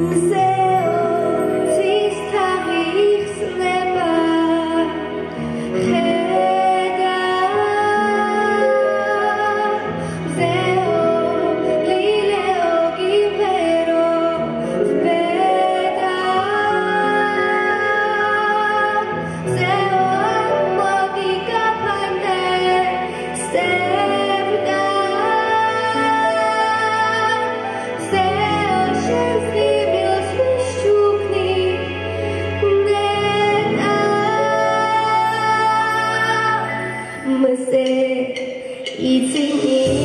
Say 已经